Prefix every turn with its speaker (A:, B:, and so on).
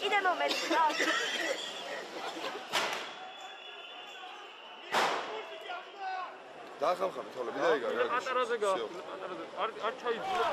A: კიდე მომენტი რა.
B: დაახამხამე თოლები და იგავი რა
C: პატარაზე გა პატარაზე არ არ ჩაიძულა.